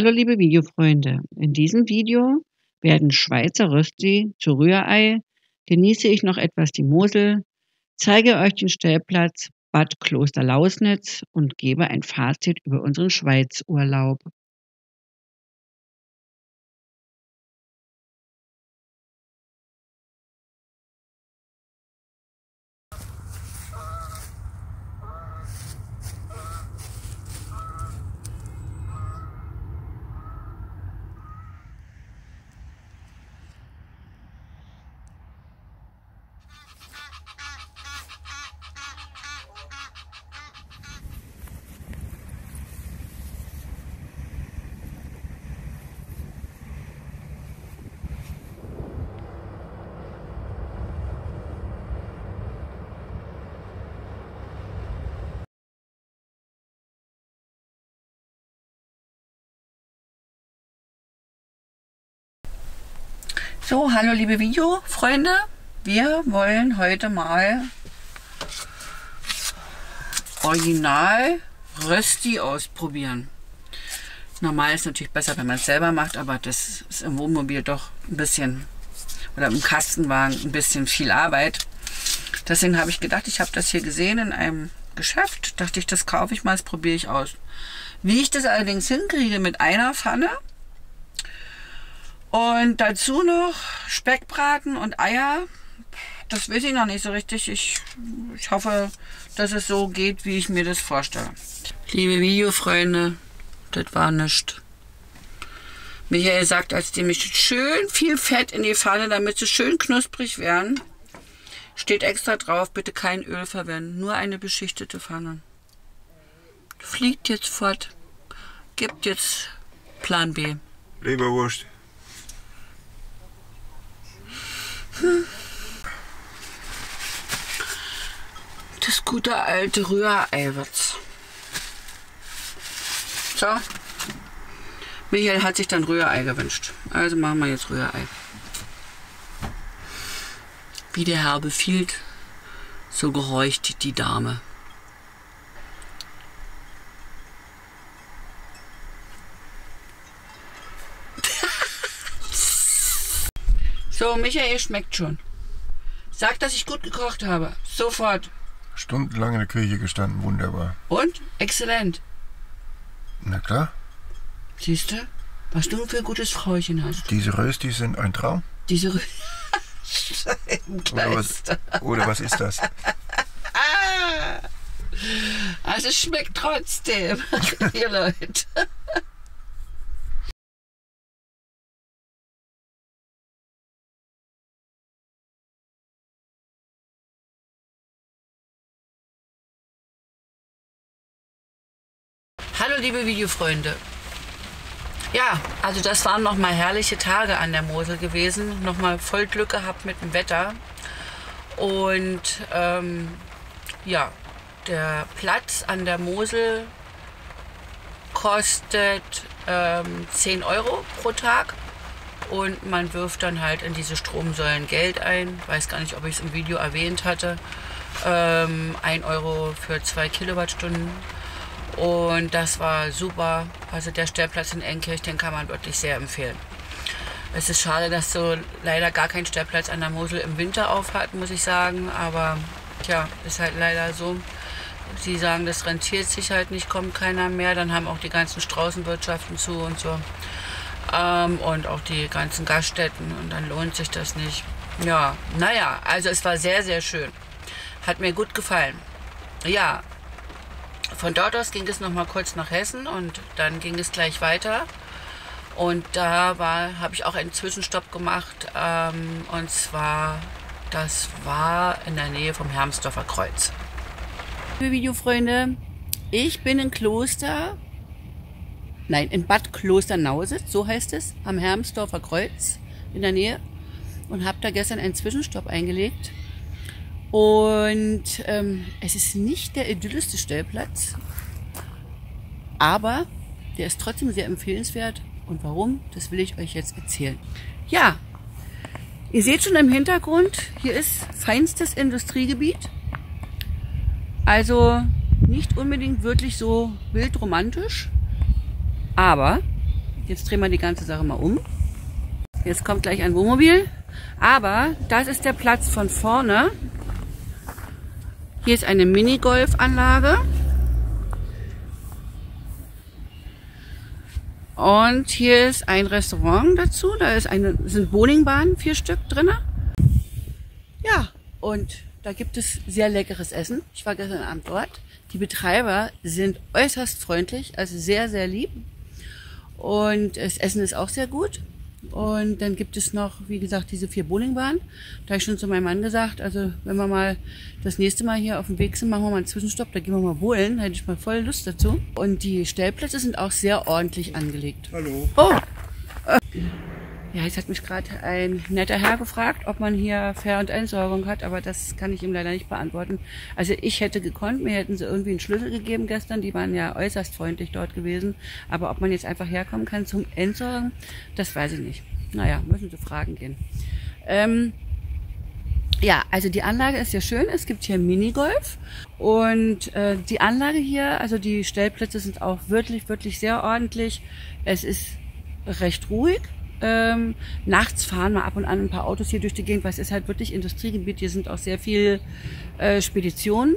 Hallo liebe Videofreunde, in diesem Video werden Schweizer Rösti zu Rührei, genieße ich noch etwas die Mosel, zeige euch den Stellplatz Bad Kloster Lausnitz und gebe ein Fazit über unseren Schweizurlaub. So, hallo liebe Videofreunde. Wir wollen heute mal Original Rösti ausprobieren. Normal ist natürlich besser, wenn man es selber macht, aber das ist im Wohnmobil doch ein bisschen, oder im Kastenwagen ein bisschen viel Arbeit. Deswegen habe ich gedacht, ich habe das hier gesehen in einem Geschäft. Dachte ich, das kaufe ich mal, das probiere ich aus. Wie ich das allerdings hinkriege mit einer Pfanne, und dazu noch Speckbraten und Eier. Das weiß ich noch nicht so richtig. Ich, ich hoffe, dass es so geht, wie ich mir das vorstelle. Liebe Videofreunde, das war nichts. Michael sagt, als die mich schön viel Fett in die Pfanne, damit sie schön knusprig werden, steht extra drauf, bitte kein Öl verwenden, nur eine beschichtete Pfanne. Fliegt jetzt fort. Gibt jetzt Plan B. Leberwurst. Das gute alte Rührei wird's. So. Michael hat sich dann Rührei gewünscht. Also machen wir jetzt Rührei. Wie der Herr befiehlt, so gehorcht die Dame. So, Michael schmeckt schon. Sag, dass ich gut gekocht habe. Sofort. Stundenlang in der Küche gestanden, wunderbar. Und? Exzellent. Na klar. Siehst du? Was du für ein gutes Frauchen hast. Diese Röstis sind ein Traum. Diese Rö oder, was, oder was ist das? also es schmeckt trotzdem, ihr Leute. Hallo liebe Videofreunde. Ja, also das waren noch mal herrliche Tage an der Mosel gewesen. Noch mal voll Glück gehabt mit dem Wetter. Und ähm, ja, der Platz an der Mosel kostet ähm, 10 Euro pro Tag. Und man wirft dann halt in diese Stromsäulen Geld ein. Weiß gar nicht, ob ich es im Video erwähnt hatte. Ähm, 1 Euro für 2 Kilowattstunden und das war super. Also der Stellplatz in Enkirch, den kann man wirklich sehr empfehlen. Es ist schade, dass so leider gar kein Stellplatz an der Mosel im Winter auf hat, muss ich sagen. Aber tja, ist halt leider so. Sie sagen, das rentiert sich halt nicht, kommt keiner mehr. Dann haben auch die ganzen Straußenwirtschaften zu und so. Ähm, und auch die ganzen Gaststätten. Und dann lohnt sich das nicht. Ja, naja, also es war sehr, sehr schön. Hat mir gut gefallen. Ja, von dort aus ging es noch mal kurz nach Hessen und dann ging es gleich weiter. Und da habe ich auch einen Zwischenstopp gemacht. Ähm, und zwar, das war in der Nähe vom Hermsdorfer Kreuz. Liebe Videofreunde, ich bin in Kloster, nein, in Bad Klosternausitz, so heißt es, am Hermsdorfer Kreuz in der Nähe. Und habe da gestern einen Zwischenstopp eingelegt. Und ähm, es ist nicht der idyllischste Stellplatz, aber der ist trotzdem sehr empfehlenswert. Und warum, das will ich euch jetzt erzählen. Ja, ihr seht schon im Hintergrund, hier ist feinstes Industriegebiet. Also nicht unbedingt wirklich so wildromantisch, aber Jetzt drehen wir die ganze Sache mal um. Jetzt kommt gleich ein Wohnmobil. Aber das ist der Platz von vorne. Hier ist eine Minigolfanlage. Und hier ist ein Restaurant dazu. Da ist eine, sind Bowlingbahnen, vier Stück drin. Ja, und da gibt es sehr leckeres Essen. Ich war gestern Abend dort. Die Betreiber sind äußerst freundlich, also sehr, sehr lieb. Und das Essen ist auch sehr gut. Und dann gibt es noch, wie gesagt, diese vier Bowlingbahnen. Da habe ich schon zu meinem Mann gesagt, also wenn wir mal das nächste Mal hier auf dem Weg sind, machen wir mal einen Zwischenstopp, da gehen wir mal bowlen, da hätte ich mal voll Lust dazu. Und die Stellplätze sind auch sehr ordentlich angelegt. Hallo. Oh! Ja, jetzt hat mich gerade ein netter Herr gefragt, ob man hier Fähr- und Entsorgung hat, aber das kann ich ihm leider nicht beantworten. Also ich hätte gekonnt, mir hätten sie irgendwie einen Schlüssel gegeben gestern, die waren ja äußerst freundlich dort gewesen. Aber ob man jetzt einfach herkommen kann zum Entsorgen, das weiß ich nicht. Naja, müssen sie fragen gehen. Ähm, ja, also die Anlage ist ja schön. Es gibt hier Minigolf und äh, die Anlage hier, also die Stellplätze sind auch wirklich, wirklich sehr ordentlich. Es ist recht ruhig. Ähm, nachts fahren mal ab und an ein paar Autos hier durch die Gegend, weil es ist halt wirklich Industriegebiet. Hier sind auch sehr viele äh, Speditionen.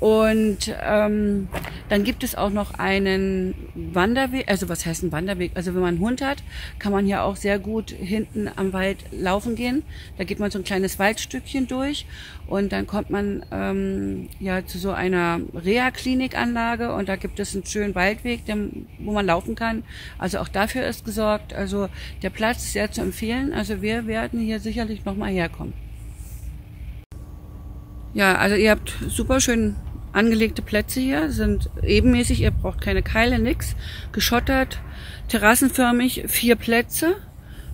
Und ähm, dann gibt es auch noch einen Wanderweg, also was heißt ein Wanderweg? Also wenn man einen Hund hat, kann man hier auch sehr gut hinten am Wald laufen gehen. Da geht man so ein kleines Waldstückchen durch und dann kommt man ähm, ja zu so einer Reha-Klinikanlage und da gibt es einen schönen Waldweg, wo man laufen kann. Also auch dafür ist gesorgt. Also der Platz ist sehr zu empfehlen. Also wir werden hier sicherlich nochmal herkommen. Ja, also ihr habt super schön angelegte Plätze hier, sind ebenmäßig, ihr braucht keine Keile, nix, geschottert, terrassenförmig, vier Plätze,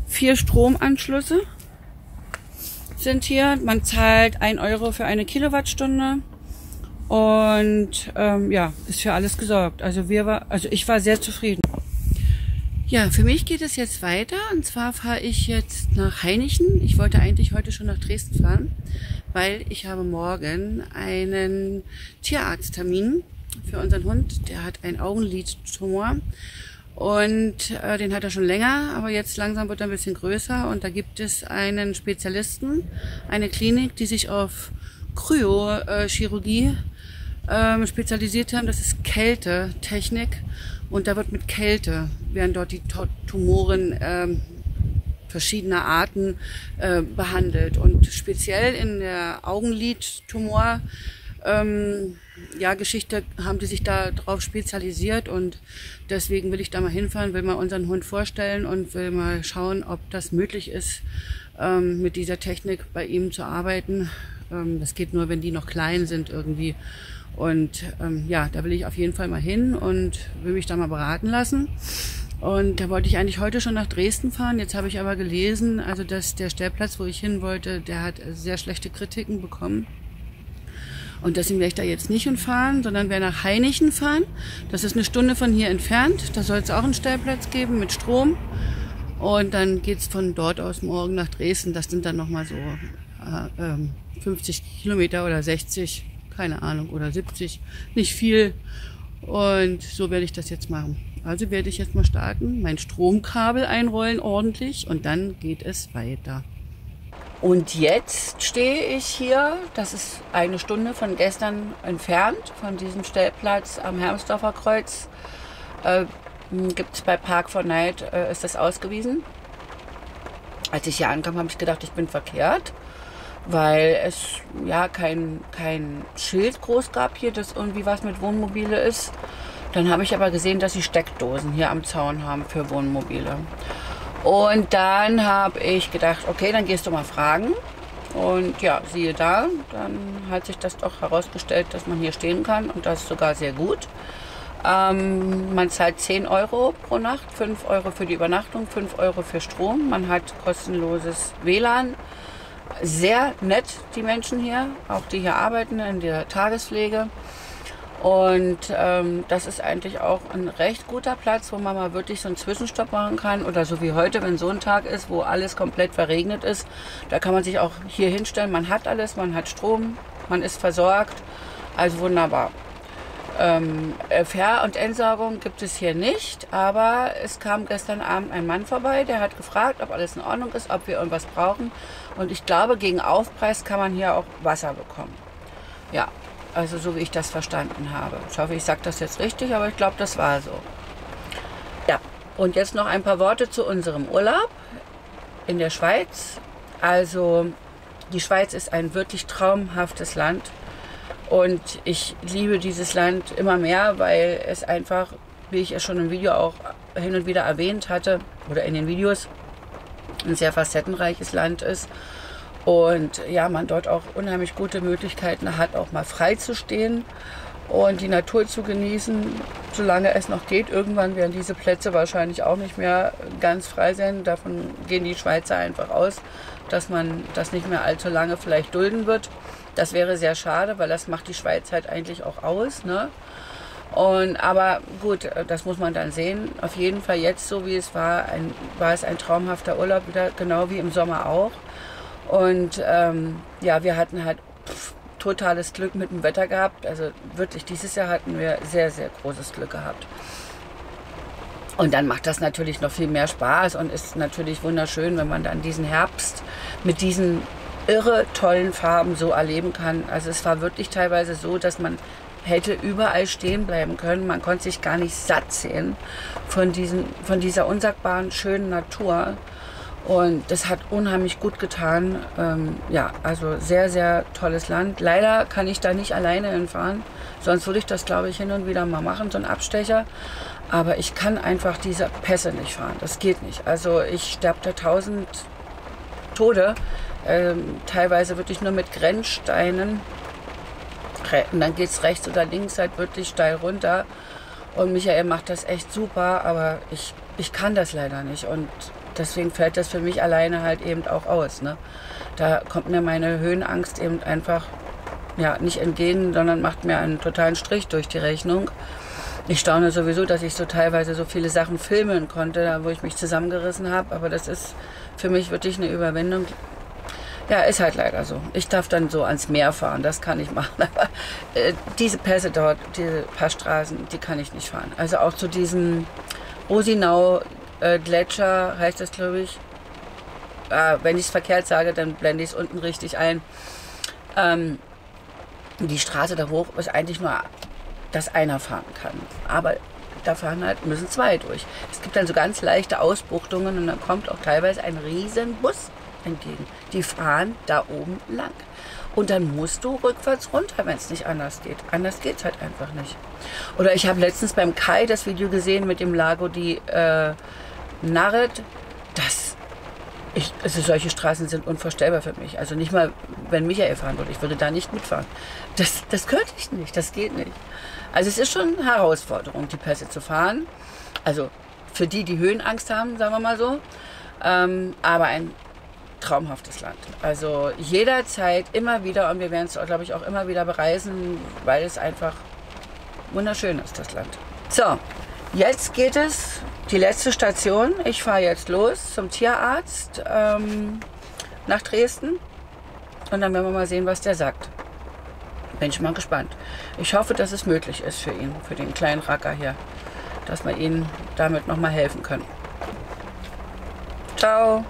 vier Stromanschlüsse sind hier. Man zahlt ein Euro für eine Kilowattstunde und ähm, ja, ist für alles gesorgt. Also wir war, also ich war sehr zufrieden. Ja, für mich geht es jetzt weiter und zwar fahre ich jetzt nach Heinichen. Ich wollte eigentlich heute schon nach Dresden fahren, weil ich habe morgen einen Tierarzttermin für unseren Hund. Der hat einen Augenlidtumor und äh, den hat er schon länger, aber jetzt langsam wird er ein bisschen größer und da gibt es einen Spezialisten, eine Klinik, die sich auf Kryochirurgie ähm, spezialisiert haben. Das ist Kältetechnik und da wird mit Kälte werden dort die Tumoren ähm, verschiedener Arten äh, behandelt. Und speziell in der Augenlidtumor ähm, ja, Geschichte haben die sich da drauf spezialisiert und deswegen will ich da mal hinfahren, will mal unseren Hund vorstellen und will mal schauen, ob das möglich ist, ähm, mit dieser Technik bei ihm zu arbeiten. Ähm, das geht nur, wenn die noch klein sind irgendwie. Und ähm, ja, da will ich auf jeden Fall mal hin und will mich da mal beraten lassen. Und da wollte ich eigentlich heute schon nach Dresden fahren. Jetzt habe ich aber gelesen, also dass der Stellplatz, wo ich hin wollte, der hat sehr schlechte Kritiken bekommen. Und deswegen werde ich da jetzt nicht hinfahren, sondern werde nach Heinichen fahren. Das ist eine Stunde von hier entfernt. Da soll es auch einen Stellplatz geben mit Strom. Und dann geht's von dort aus morgen nach Dresden. Das sind dann nochmal so äh, 50 ähm, Kilometer oder 60, keine Ahnung, oder 70. Nicht viel. Und so werde ich das jetzt machen. Also werde ich jetzt mal starten, mein Stromkabel einrollen ordentlich und dann geht es weiter. Und jetzt stehe ich hier, das ist eine Stunde von gestern entfernt, von diesem Stellplatz am Hermsdorfer Kreuz. Äh, Gibt es bei Park for Night, äh, ist das ausgewiesen. Als ich hier ankam, habe ich gedacht, ich bin verkehrt, weil es ja kein, kein Schild groß gab hier, das irgendwie was mit Wohnmobile ist. Dann habe ich aber gesehen, dass sie Steckdosen hier am Zaun haben für Wohnmobile. Und dann habe ich gedacht, okay, dann gehst du mal fragen. Und ja, siehe da, dann hat sich das doch herausgestellt, dass man hier stehen kann und das sogar sehr gut. Ähm, man zahlt 10 Euro pro Nacht, 5 Euro für die Übernachtung, 5 Euro für Strom. Man hat kostenloses WLAN. Sehr nett, die Menschen hier, auch die hier arbeiten in der Tagespflege. Und ähm, das ist eigentlich auch ein recht guter Platz, wo man mal wirklich so einen Zwischenstopp machen kann. Oder so wie heute, wenn so ein Tag ist, wo alles komplett verregnet ist. Da kann man sich auch hier hinstellen. Man hat alles, man hat Strom, man ist versorgt. Also wunderbar. Ähm, Fähr- und Entsorgung gibt es hier nicht, aber es kam gestern Abend ein Mann vorbei, der hat gefragt, ob alles in Ordnung ist, ob wir irgendwas brauchen. Und ich glaube, gegen Aufpreis kann man hier auch Wasser bekommen. Ja, also so wie ich das verstanden habe. Ich hoffe, ich sage das jetzt richtig, aber ich glaube, das war so. Ja, und jetzt noch ein paar Worte zu unserem Urlaub in der Schweiz. Also die Schweiz ist ein wirklich traumhaftes Land. Und ich liebe dieses Land immer mehr, weil es einfach, wie ich es schon im Video auch hin und wieder erwähnt hatte, oder in den Videos, ein sehr facettenreiches Land ist. Und ja, man dort auch unheimlich gute Möglichkeiten hat, auch mal frei zu stehen und die Natur zu genießen, solange es noch geht. Irgendwann werden diese Plätze wahrscheinlich auch nicht mehr ganz frei sein. Davon gehen die Schweizer einfach aus, dass man das nicht mehr allzu lange vielleicht dulden wird. Das wäre sehr schade, weil das macht die Schweiz halt eigentlich auch aus. Ne? Und, aber gut, das muss man dann sehen. Auf jeden Fall jetzt, so wie es war, ein, war es ein traumhafter Urlaub, wieder genau wie im Sommer auch. Und ähm, ja, wir hatten halt pff, totales Glück mit dem Wetter gehabt. Also wirklich, dieses Jahr hatten wir sehr, sehr großes Glück gehabt. Und dann macht das natürlich noch viel mehr Spaß und ist natürlich wunderschön, wenn man dann diesen Herbst mit diesen irre tollen Farben so erleben kann. Also es war wirklich teilweise so, dass man hätte überall stehen bleiben können. Man konnte sich gar nicht satt sehen von, diesen, von dieser unsagbaren schönen Natur. Und das hat unheimlich gut getan. Ähm, ja, also sehr, sehr tolles Land. Leider kann ich da nicht alleine hinfahren. Sonst würde ich das, glaube ich, hin und wieder mal machen, so ein Abstecher. Aber ich kann einfach diese Pässe nicht fahren. Das geht nicht. Also ich sterbe da tausend Tode. Ähm, teilweise wirklich nur mit Grenzsteinen. Und dann geht es rechts oder links halt wirklich steil runter. Und Michael macht das echt super, aber ich, ich kann das leider nicht. Und deswegen fällt das für mich alleine halt eben auch aus. Ne? Da kommt mir meine Höhenangst eben einfach ja, nicht entgegen, sondern macht mir einen totalen Strich durch die Rechnung. Ich staune sowieso, dass ich so teilweise so viele Sachen filmen konnte, wo ich mich zusammengerissen habe. Aber das ist für mich wirklich eine Überwindung. Ja, ist halt leider so. Ich darf dann so ans Meer fahren, das kann ich machen. Aber äh, diese Pässe dort, diese Passstraßen, die kann ich nicht fahren. Also auch zu diesem Rosinau äh, Gletscher heißt das, glaube ich. Äh, wenn ich es verkehrt sage, dann blende ich es unten richtig ein. Ähm, die Straße da hoch ist eigentlich nur, dass einer fahren kann. Aber da fahren halt, müssen zwei durch. Es gibt dann so ganz leichte Ausbuchtungen und dann kommt auch teilweise ein riesen Bus entgegen. Die fahren da oben lang. Und dann musst du rückwärts runter, wenn es nicht anders geht. Anders geht es halt einfach nicht. Oder ich habe letztens beim Kai das Video gesehen mit dem Lago di äh, Narret. Das, ich, also solche Straßen sind unvorstellbar für mich. Also nicht mal, wenn Michael fahren würde. Ich würde da nicht mitfahren. Das, das könnte ich nicht. Das geht nicht. Also es ist schon eine Herausforderung, die Pässe zu fahren. Also für die, die Höhenangst haben, sagen wir mal so. Ähm, aber ein traumhaftes Land. Also jederzeit immer wieder und wir werden es, glaube ich, auch immer wieder bereisen, weil es einfach wunderschön ist, das Land. So, jetzt geht es, die letzte Station. Ich fahre jetzt los zum Tierarzt ähm, nach Dresden und dann werden wir mal sehen, was der sagt. Bin ich mal gespannt. Ich hoffe, dass es möglich ist für ihn, für den kleinen Racker hier, dass wir ihm damit nochmal helfen können. Ciao.